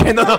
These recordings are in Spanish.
No, no.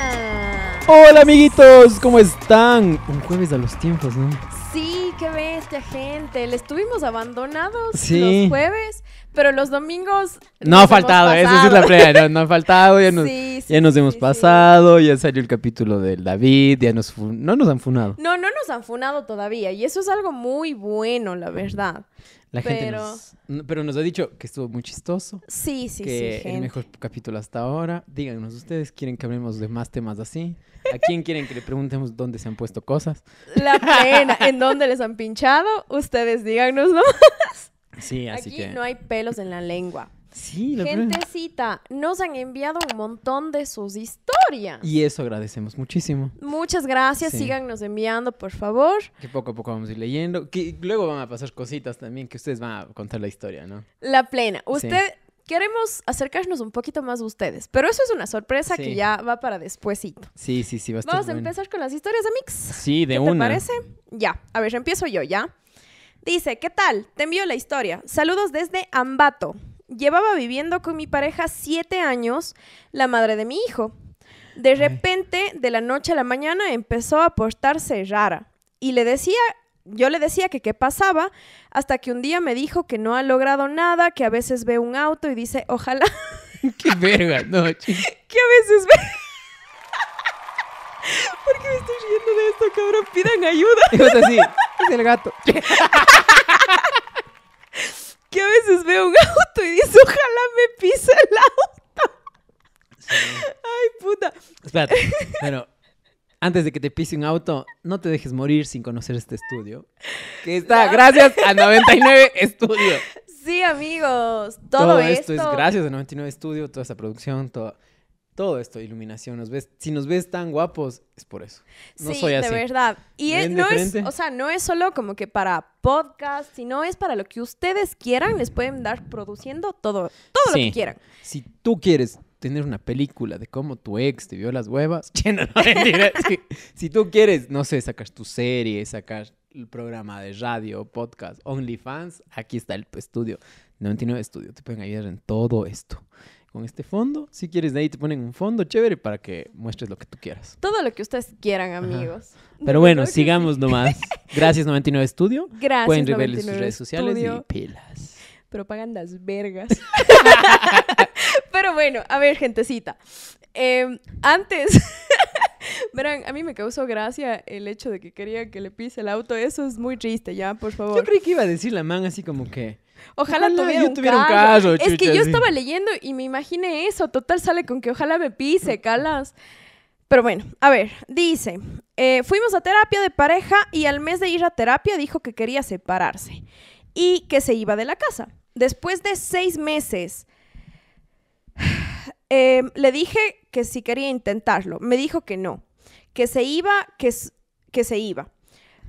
Ah, Hola amiguitos, ¿cómo están? Un jueves a los tiempos, ¿no? sí, qué bestia, gente. Le estuvimos abandonados Sí. los jueves, pero los domingos. No ha nos faltado, esa es la plena, no, no ha faltado, ya nos, Sí, sí, ya nos sí, hemos pasado, ya salió el capítulo del David, ya nos no nos han funado. No, no nos han funado todavía y eso es algo muy bueno, la verdad. La gente Pero- nos, n- pero nos ha dicho que estuvo muy chistoso, Sí, sí, que sí, el gente. mejor capítulo hasta ahora. Díganos ustedes, ¿quieren que hablemos de más temas así? ¿A quién quieren que le preguntemos dónde se han puesto cosas? La plena. ¿En dónde les han pinchado? Ustedes díganos, ¿no? Sí, así Aquí que... no hay pelos en la lengua. Sí, la. Gentecita, nos han enviado un montón de sus historias. Y eso agradecemos muchísimo. Muchas gracias, Sí. síganos enviando, por favor. Que poco a poco vamos a ir leyendo. Que luego van a pasar cositas también que ustedes van a contar la historia, ¿no? La plena. Usted, queremos acercarnos un poquito más a ustedes, pero eso es una sorpresa Sí. que ya va para despuesito. Sí, sí, sí, va a estar Vamos a bueno. empezar con las historias, Amix. Sí, de ¿Qué una. te parece? Ya, a ver, empiezo yo, ¿ya? Dice, ¿qué tal? Te envío la historia. Saludos desde Ambato. Llevaba viviendo con mi pareja siete años, la madre de mi hijo. De repente, de la noche a la mañana, empezó a portarse rara. Y le decía, yo le decía que qué pasaba, hasta que un día me dijo que no ha logrado nada, que a veces ve un auto y dice, ojalá Qué verga, no, que a veces ve... ¿Por qué me estoy riendo de esto, cabrón? Pidan ayuda. Es el gato. que a veces veo un auto y dice, ojalá me pise el auto. Ay, puta. Espérate, pero antes de que te pise un auto, no te dejes morir sin conocer este estudio. Que está gracias a 99 Estudio. Sí, amigos, todo, esto, es gracias a 99 Estudio, toda esta producción, todo, todo esto, iluminación. Nos ves, si nos ves tan guapos, es por eso. No sí, soy así. de verdad. Y ¿Me es- frente? o sea, no es solo como que para podcast, sino es para lo que ustedes quieran, les pueden dar produciendo todo, todo lo que quieran. Si tú quieres tener una película de cómo tu ex te vio las huevas, che, no, no, mentira. Si, si tú quieres, no sé, sacar tu serie, sacar el programa de radio, podcast, OnlyFans, aquí está el estudio, 99 Estudio. Te pueden ayudar en todo esto. Con este fondo, si quieres, de ahí te ponen un fondo chévere para que muestres lo que tú quieras. Todo lo que ustedes quieran, amigos. Pero bueno, sigamos nomás. Gracias 99 Estudio. sí. Gracias, Pueden revelar sus 99 redes sociales Estudio. y pilas. propagandas vergas. Pero bueno, a ver, gentecita. Eh, antes, verán, a mí me causó gracia el hecho de que quería que le pise el auto. Eso es muy triste, ya, por Yo favor. creí que iba a decir la man así como que... Ojalá, ojalá tuviera, yo un, tuviera un carro. carro, Es que yo sí. estaba leyendo y me imaginé eso. Total, sale con que ojalá me pise, calas. Pero bueno, a ver, dice, eh, fuimos a terapia de pareja y al mes de ir a terapia dijo que quería separarse y que se iba de la casa. Después de seis meses, eh, le dije que si quería intentarlo. Me dijo que no, que se iba, que, que se iba.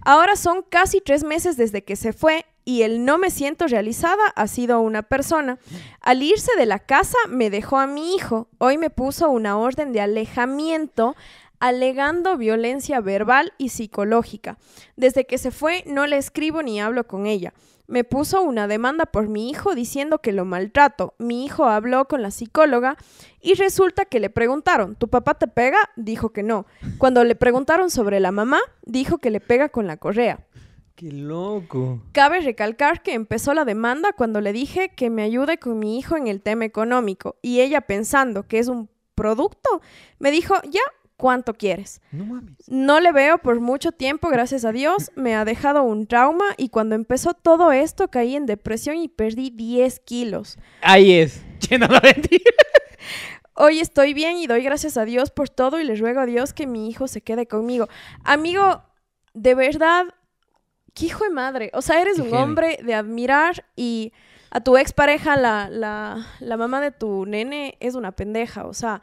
Ahora son casi tres meses desde que se fue y el no me siento realizada ha sido una persona. Al irse de la casa me dejó a mi hijo. Hoy me puso una orden de alejamiento alegando violencia verbal y psicológica. Desde que se fue no le escribo ni hablo con ella. Me puso una demanda por mi hijo diciendo que lo maltrato. Mi hijo habló con la psicóloga y resulta que le preguntaron, ¿tu papá te pega? Dijo que no. Cuando le preguntaron sobre la mamá, dijo que le pega con la correa. ¡Qué loco! Cabe recalcar que empezó la demanda cuando le dije que me ayude con mi hijo en el tema económico y ella pensando que es un producto, me dijo, ya, ¿cuánto quieres? No mames. No le veo por mucho tiempo, gracias a Dios, me ha dejado un trauma y cuando empezó todo esto caí en depresión y perdí 10 kilos. Ahí es. No, no, mentira. Hoy estoy bien y doy gracias a Dios por todo y le ruego a Dios que mi hijo se quede conmigo. Amigo, de verdad, qué hijo de madre. O sea, eres Qué un hombre de admirar y a tu expareja, la, la, la mamá de tu nene, es una pendeja. O sea,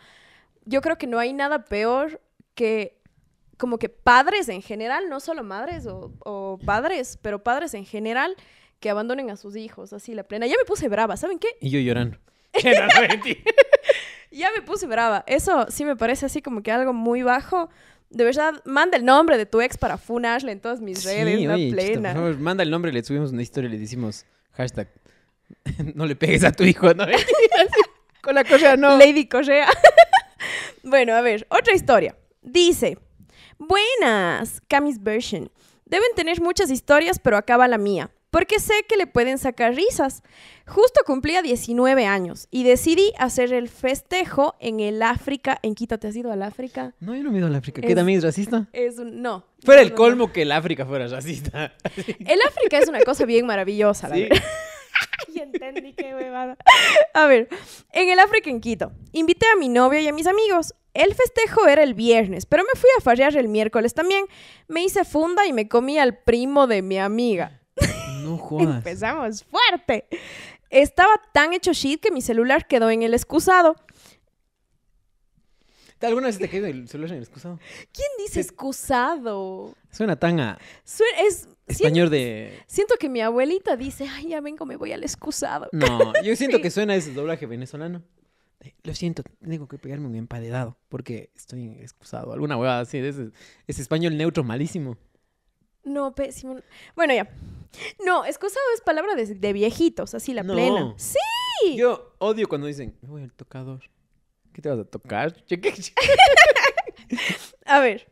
yo creo que no hay nada peor que como que padres en general, no solo madres o, o padres, pero padres en general que abandonen a sus hijos, así la plena. Ya me puse brava, ¿saben qué? Y yo llorando. Ya me puse brava. Eso sí me parece así como que algo muy bajo. De verdad, manda el nombre de tu ex para funarle en todas mis redes, Sí, la oye, plena. por favor, manda el nombre, le subimos una historia y le decimos hashtag no le pegues a tu hijo, ¿no? Con la correa no. Lady Correa. Bueno, a ver, otra historia. Dice, buenas, Camis Version. Deben tener muchas historias, pero acaba la mía. Porque sé que le pueden sacar risas. Justo cumplía 19 años y decidí hacer el festejo en el África. ¿En Quito te has ido al África? No, yo no me he ido al África. Es- ¿Qué también es racista? Es un... No. Fuera No, el no, no. colmo que el África fuera racista. El África es una cosa bien maravillosa, la Sí. verdad. Entendí qué huevada. A ver, en el África en Quito, invité a mi novio y a mis amigos. El festejo era el viernes, pero me fui a farrear el miércoles también. Me hice funda y me comí al primo de mi amiga. No jodas. Empezamos fuerte. Estaba tan hecho shit que mi celular quedó en el excusado. ¿Alguna vez te quedó el celular en el excusado? ¿Quién dice excusado? Suena tan a es, español de... siento que mi abuelita dice, ay, ya vengo, me voy al excusado. No, yo siento Sí. que suena ese doblaje venezolano. De, Lo siento, tengo que pegarme un emparedado porque estoy excusado. Alguna huevada así, de ese, ese español neutro malísimo. No, pésimo. Bueno, ya. No, excusado es palabra de, de viejitos, así la No. plena. Sí. Yo odio cuando dicen, me voy al tocador. ¿Qué te vas a tocar? Che, ¿qué- qué- A ver.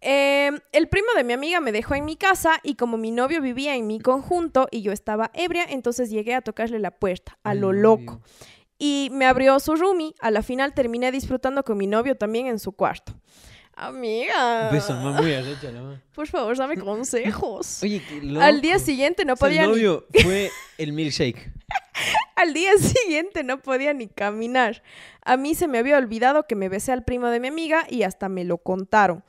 Eh, el primo de mi amiga me dejó en mi casa y como mi novio vivía en mi conjunto y yo estaba ebria, entonces llegué a tocarle la puerta, a lo loco. Y me abrió su roomie. A la final terminé disfrutando con mi novio también en su cuarto. Amiga. Beso, mamá, muy arrecha la. Por favor, dame consejos. Oye, qué loco. Al día siguiente no O sea, podía ni novio fue el milkshake. Al día siguiente no podía ni caminar. A mí se me había olvidado que me besé al primo de mi amiga y hasta me lo contaron.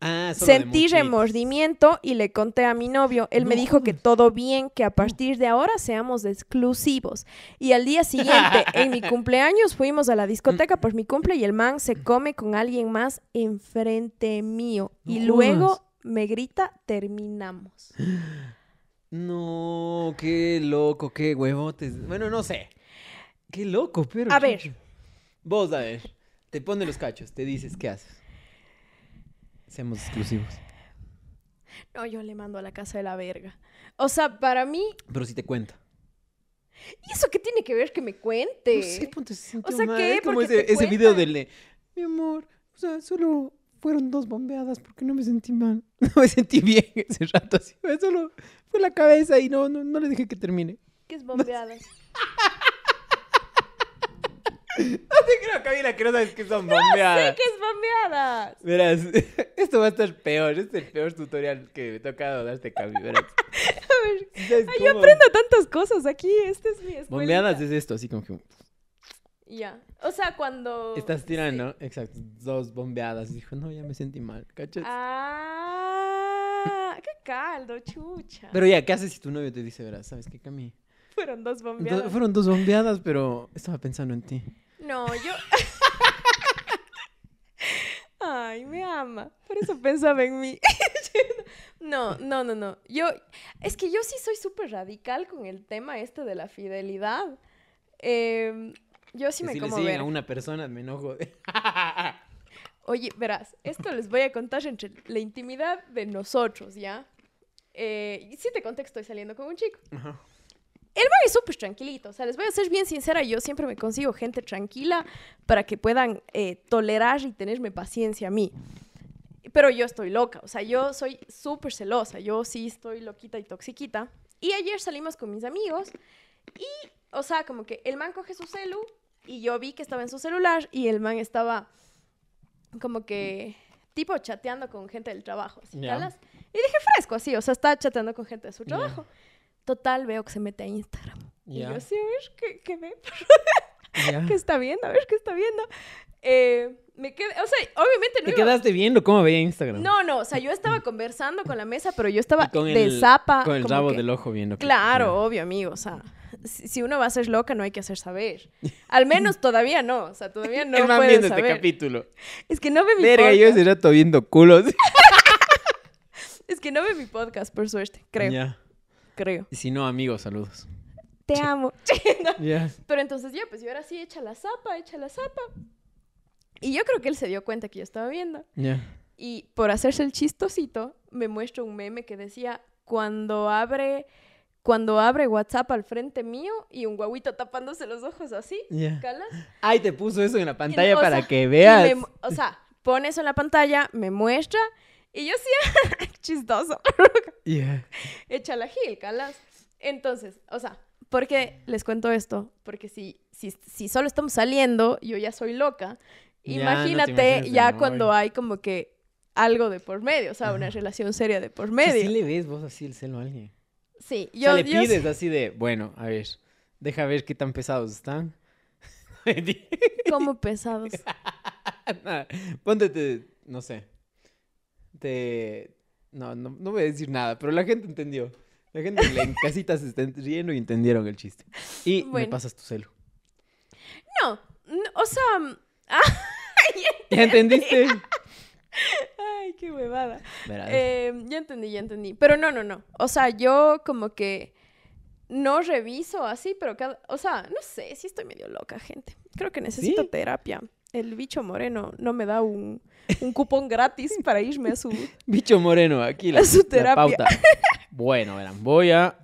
Ah, Sentí remordimiento y le conté a mi novio. Él me dijo que todo bien, que a partir de ahora seamos exclusivos. Y al día siguiente, en mi cumpleaños, fuimos a la discoteca por mi cumple y el man se come con alguien más enfrente mío. Y No luego me grita, terminamos. No, qué loco, qué huevotes. Bueno, no sé. Qué loco, pero. A ver. Vos, a ver. Te pone los cachos, te dices, ¿qué haces? Seamos exclusivos. No, yo le mando a la casa de la verga. O sea, para mí, Pero si te cuenta. ¿y eso qué tiene que ver que me cuente? No sé, ponte, se O sea, mal. como ese, ese video del de, mi amor, o sea, solo fueron dos bombeadas porque no me sentí mal. No me sentí bien ese rato así. Solo fue la cabeza y no, no, no le dejé que termine. ¿Qué es bombeadas? No te creo, Camila, que no sabes que son bombeadas. ¿Qué es bombeadas? Verás, esto va a estar peor. Este es el peor tutorial que me ha tocado darte, Cami. Verás. A ver, ¿Sabes ay, yo aprendo tantas cosas aquí. Este es mi escuela. Bombeadas es esto, así como que Ya. O sea, cuando... estás tirando, exacto, dos bombeadas. Dijo, no, ya me sentí mal, ¿cachas? Ah, qué caldo, chucha. Pero ya, ¿qué haces si tu novio te dice, verás, sabes qué, Cami? Fueron dos Do- bombeadas. fueron dos bombeadas, pero estaba pensando en ti. No, yo... Ay, me ama. Por eso pensaba en mí. no, no, no, no. Yo, es que yo sí soy súper radical con el tema este de la fidelidad. Em, yo sí Que me si le como siguen ver. a una persona, me enojo. Oye, verás, esto les voy a contar entre la intimidad de nosotros, ¿ya? Eh, sí te conté que estoy saliendo con un chico. Ajá. El man es súper tranquilito, o sea, les voy a ser bien sincera, yo siempre me consigo gente tranquila para que puedan eh, tolerar y tenerme paciencia a mí. Pero yo estoy loca, o sea, yo soy súper celosa, yo sí estoy loquita y toxiquita. Y ayer salimos con mis amigos y, o sea, como que el man coge su celu y yo vi que estaba en su celular y el man estaba como que tipo chateando con gente del trabajo. ¿talas? Y dije fresco, así, o sea, está chateando con gente de su trabajo. Total, veo que se mete a Instagram. Y Ya. yo, sí, a ver, ¿qué, qué ve? ¿Qué está viendo? A ver, ¿qué está viendo? Eh, me quedé, o sea, obviamente no ¿Te iba- quedaste viendo cómo veía Instagram? No, no, o sea, yo estaba conversando con la mesa, pero yo estaba Y con de el, zapa. Con el rabo que- del ojo viendo. que- Claro, obvio, amigo, o sea, si, uno va a ser loca, no hay que hacer saber. Al menos todavía no, o sea, todavía no el man puede viendo saber. este capítulo. Es que no ve mi Verga, yo podcast. ese rato viendo culos. Es que no ve mi podcast, por suerte, creo, Ya. creo. Y si no, amigos, saludos. Te amo. Ya. Pero entonces ya, pues yo ahora sí echa la zapa, echa la zapa. Y yo creo que él se dio cuenta que yo estaba viendo. Ya. y por hacerse el chistosito, me muestra un meme que decía, cuando abre, cuando abre WhatsApp al frente mío y un guaguito tapándose los ojos así. ¿calas? Ay, te puso eso en la pantalla o para sea, que veas. me- o sea, pone eso en la pantalla, me muestra y yo sí, chistoso, Ya. echa la gil, calas. Entonces, o sea, ¿por qué les cuento esto? Porque si, si, si solo estamos saliendo, yo ya soy loca. Ya, Imagínate ya cuando hay como que algo de por medio, o sea, una relación seria de por Sí medio. le ves vos así el celo a alguien. Sí, Yo, yo, le yo pides así de, bueno, a ver, deja ver qué tan pesados están. como pesados. Nada, Ponte, te- no sé. Te... No, no, no voy a decir nada, pero la gente entendió. La gente en casita se está riendo y entendieron el chiste. Y me pasas tu celo. No, no, o sea, ah, ¿Ya entendiste? Ay, qué huevada. Eh, ya entendí, ya entendí. Pero no, no, no. O sea, yo como que no reviso así, pero cada... O sea, no sé, sí estoy medio loca, gente. Creo que necesito ¿Sí? terapia. El bicho moreno no me da un, un cupón gratis para irme a su... Bicho moreno, aquí la, a su la terapia. pauta. Bueno, verán, voy a,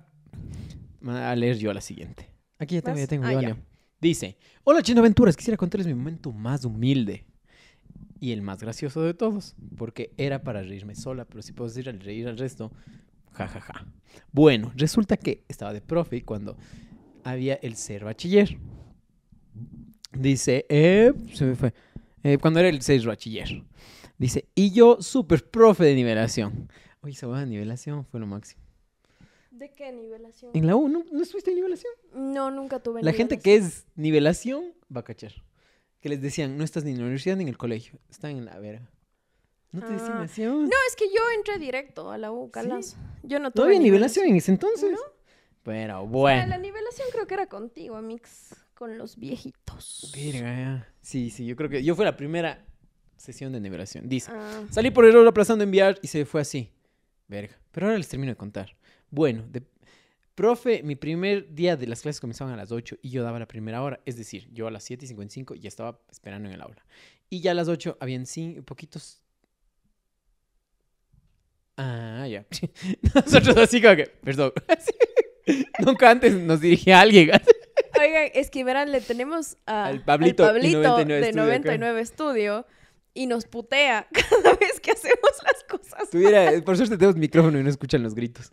a leer yo la siguiente. Aquí ya tengo, ya tengo, Ah, ya. Dice, hola Chino Aventuras, quisiera contarles mi momento más humilde y el más gracioso de todos, porque era para reírme sola, pero si puedo decir al reír al resto, ja, ja, ja. Bueno, resulta que estaba de profe cuando había el ser bachiller. Dice, eh, se me fue. Eh, cuando era el ser bachiller. Dice, y yo, super profe de nivelación. Oye, esa de nivelación fue lo máximo. ¿De qué nivelación? En la U, ¿no, ¿no estuviste en nivelación? No, nunca tuve La gente que es nivelación va a cachar. Que les decían, no estás ni en la universidad ni en el colegio. Están en la verga. ¿No te Ah. No, es que yo entré directo a la U, Calas. Yo no ¿No tuve había nivelación en ese entonces? No. Pero O sea, bueno. la nivelación creo que era contigo, Mix, con los viejitos. Verga, ya. Sí, sí, yo creo que yo fue la primera sesión de nivelación. Dice, Ah, salí por error aplazando enviar y se fue así. Verga. Pero ahora les termino de contar. Bueno, de... profe, mi primer día de las clases comenzaban a las 8 y yo daba la primera hora. Es decir, yo a las 7 y 55 ya estaba esperando en el aula. Y ya a las 8 habían cinco, poquitos... Ah, ya. Nosotros así como que, perdón. Nunca antes nos dirigía alguien. Oigan, es que verán, le tenemos a, Al Pablito al Pablito 99 de Estudio acá. 99 Estudio y nos putea cada vez que hacemos las cosas. Tuviera, por suerte tenemos micrófono y no escuchan los gritos.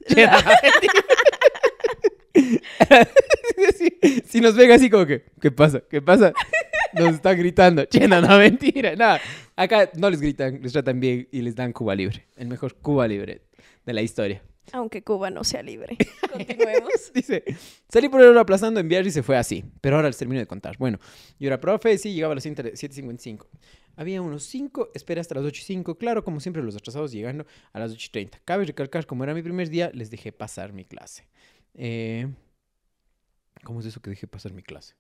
Si, si nos ven así como que, ¿qué pasa? ¿Qué pasa? Nos están gritando. Che, no, mentira. Nada. Acá no les gritan, les tratan bien y les dan Cuba Libre. El mejor Cuba Libre de la historia. Aunque Cuba no sea libre. Continuemos. Dice, salí por error aplazando enviar y se fue así. Pero ahora les termino de contar. Bueno, yo era profe, sí, llegaba a las 7.55. Había unos 5, esperé hasta las 8 y 5. Claro, como siempre, los atrasados llegando a las 8 y 30. Cabe recalcar, como era mi primer día, les dejé pasar mi clase. Eh, ¿Cómo es eso que dejé pasar mi clase?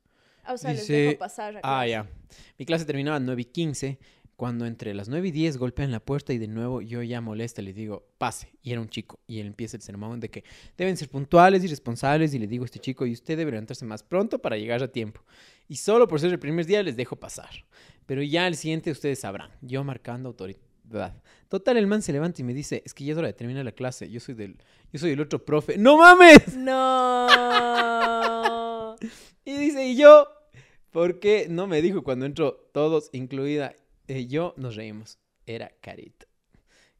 O sea, les dejo pasar. a Ah, ya. Mi clase terminaba a 9 y 15. Cuando entre las 9 y 10 golpean la puerta y de nuevo yo ya molesta, le digo, pase. Y era un chico. Y él empieza el sermón de que deben ser puntuales y responsables. Y le digo a este chico, y usted debe levantarse más pronto para llegar a tiempo. Y solo por ser el primer día les dejo pasar. Pero ya el siguiente ustedes sabrán. Yo marcando autoridad. Total, el man se levanta y me dice, es que ya es hora de terminar la clase. Yo soy del, yo soy el otro profe. ¡No mames! No. Y dice, ¿y yo? ¿Por qué no me dijo cuando entró todos, incluida eh, yo? Nos reímos. Era carita.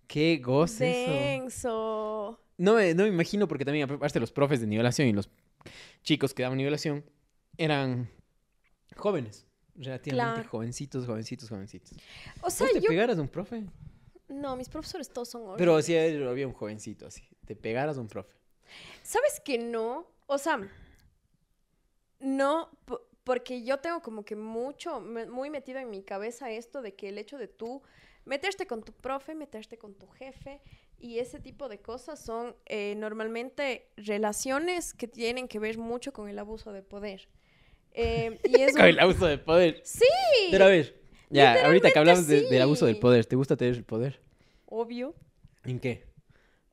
Qué goce eso. Denso. No me, no me imagino porque también, aparte los profes de nivelación y los chicos que daban nivelación, eran jóvenes. Relativamente Claro. jovencitos, jovencitos, jovencitos. O sea, ¿Vos te yo... pegaras a un profe? No, mis profesores todos son horribles. Pero sí había un jovencito así. Te pegaras a un profe. ¿Sabes que no? O sea, no, po- porque yo tengo como que mucho, muy metido en mi cabeza esto de que el hecho de tú meterte con tu profe, meterte con tu jefe y ese tipo de cosas son eh, normalmente relaciones que tienen que ver mucho con el abuso de poder. Eh, y es Con el abuso de poder. Sí, Pero a ver, ya, ahorita que hablamos de- del abuso del poder, ¿te gusta tener el poder? obvio. ¿En qué?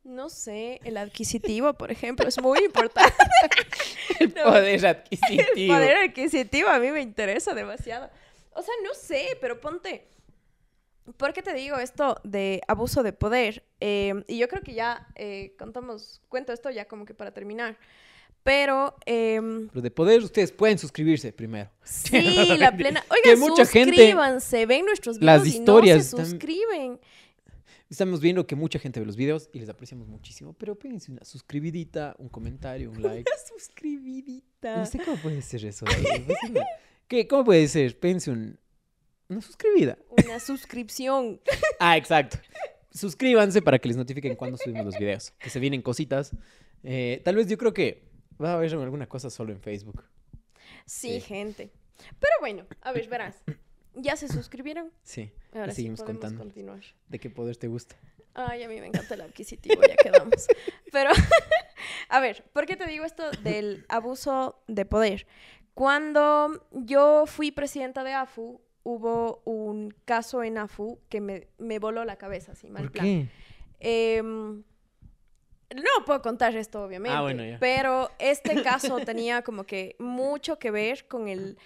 No sé, el adquisitivo, por ejemplo, es muy importante. El No. poder El adquisitivo. poder adquisitivo a mí me interesa demasiado. O sea, no sé, pero ponte. ¿Por qué te digo esto de abuso de poder? Eh, y yo creo que ya eh, contamos, cuento esto ya como que para terminar. Pero Pero de poder ustedes pueden suscribirse primero. sí, la plena. Oigan, mucha gente- suscríbanse, ven nuestros videos Las y historias no se suscriben. Estamos viendo que mucha gente ve los videos y les apreciamos muchísimo, pero péguense una suscribidita, un comentario, un like. Suscribidita. No sé cómo puede ser eso. ¿Qué? ¿Cómo puede ser? Péguense un, una suscribida. Una suscripción. Ah, exacto. Suscríbanse para que les notifiquen cuando subimos los videos. Que se vienen cositas. Eh, tal vez yo creo que va a haber alguna cosa solo en Facebook. Sí, Sí. gente. Pero bueno, a ver, verás. ¿Ya se suscribieron? Sí. Ahora sí seguimos podemos contando. continuar. ¿De qué poder te gusta? Ay, a mí me encanta el adquisitivo, ya quedamos. Pero, a ver, ¿por qué te digo esto del abuso de poder? Cuando yo fui presidenta de AFU, hubo un caso en AFU que me, me voló la cabeza, así, mal ¿Por plan. qué? Em, no puedo contar esto, obviamente. Ah, bueno, ya. Pero este caso tenía como que mucho que ver con el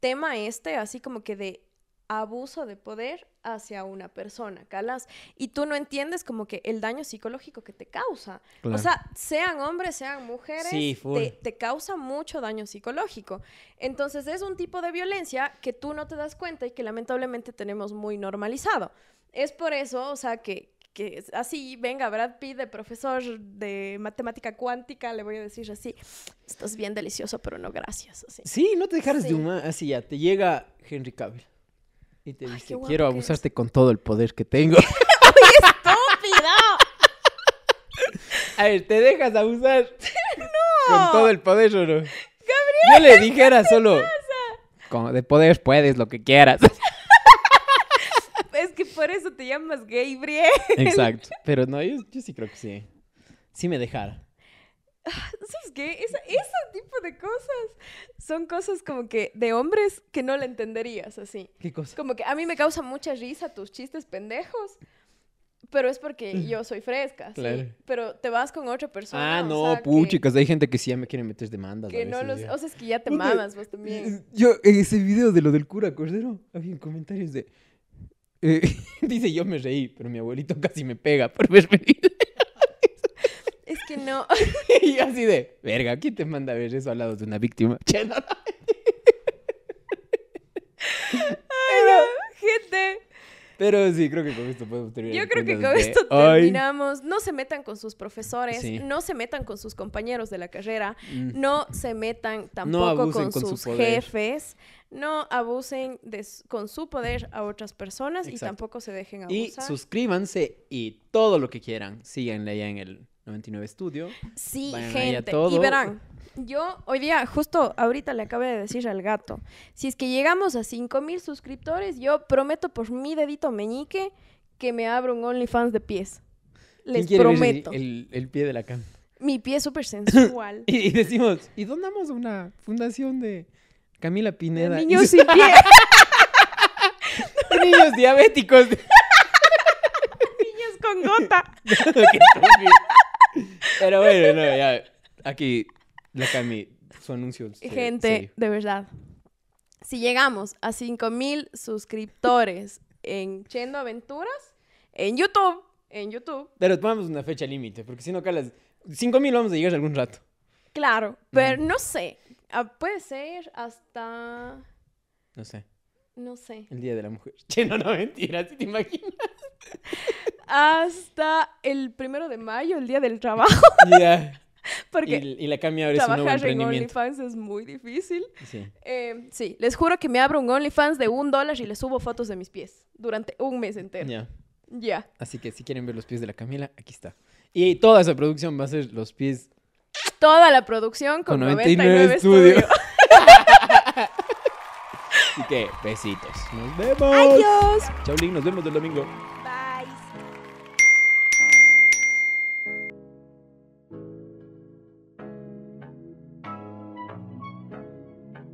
tema este, así como que de abuso de poder hacia una persona, Calas. Y tú no entiendes como que el daño psicológico que te causa. Claro. O sea, sean hombres, sean mujeres, Sí, full. te, te causa mucho daño psicológico. Entonces es un tipo de violencia que tú no te das cuenta y que lamentablemente tenemos muy normalizado. Es por eso, o sea, que, que así, venga, Brad Pitt de profesor de matemática cuántica, le voy a decir así, estás bien delicioso, pero no gracias. Así. Sí, no te dejaras Sí. de. Así ya, te llega Henry Cavill. Y te Ay, dice, quiero abusarte con todo el poder que tengo. ¡Estúpido! A ver, ¿te dejas abusar? Con todo el poder, ¿o no? Yo le dijera solo... Con, de poder puedes, lo que quieras. es que por eso te llamas Gabriel. Exacto. Pero no, yo, yo sí creo que sí. Sí me dejara. ¿Sabes qué? Esa- ese tipo de cosas son cosas como que de hombres que no le entenderías así. ¿Qué cosa? Como que a mí me causa mucha risa tus chistes pendejos, pero es porque yo soy fresca, sí. Claro. Pero te vas con otra persona. Ah, no, puchicas. Hay gente que sí ya me quiere meter demandas. a Que no los... ya. O sea, es que ya te Puta, mamas vos también. Yo, en ese video de lo del cura Cordero, había comentarios de... eh, dice, yo me reí, pero mi abuelito casi me pega por verme. Es que no... y así de, verga, ¿quién te manda a ver eso al lado de una víctima? Che, no, no. Gente, Pero sí, creo que con esto podemos terminar. yo creo que con esto hoy. terminamos. No se metan con sus profesores, Sí. no se metan con sus compañeros de la carrera, Mm. no se metan tampoco con, con su sus jefes, no abusen de con su poder a otras personas y tampoco se dejen Y abusar. suscríbanse y todo lo que quieran. Síganle allá en el 99 Studio. Sí, Vayan gente. Y verán, yo hoy día, justo ahorita le acabé de decir al gato, si es que llegamos a 5000 suscriptores, yo prometo por mi dedito meñique que me abro un OnlyFans de pies. ¿Quién Les prometo. El, el- el pie de la cama. Mi pie súper sensual. Y, y decimos, y donamos una fundación de Camila Pineda. niños sin pie. niños diabéticos. niños con gota. Pero bueno, no, ya. Aquí, la Cami, su anuncio. Gente, de verdad. Si llegamos a 5000 suscriptores en Chendo Aventuras, en YouTube, en YouTube, Pero tomamos una fecha límite, porque si no, calas. 5000 vamos a llegar algún rato. claro, pero no sé, ah, puede ser hasta, No sé, no sé, el Día de la Mujer. Che, no, no, mentira, te imaginas. hasta el primero de mayo, el día del trabajo, Ya. Porque Y, y la Cami abre su nuevo trabajar en. OnlyFans es muy difícil. Sí. Eh, sí, les juro que me abro un OnlyFans de un dólar y les subo fotos de mis pies durante un mes entero. Ya. Ya. Así que si quieren ver los pies de la Camila, aquí está. Y toda esa producción va a ser los pies Toda la producción con, con 99, 99 Studio. estudios. Así que, besitos. Nos vemos. Adiós. Chao, Link, nos vemos el domingo.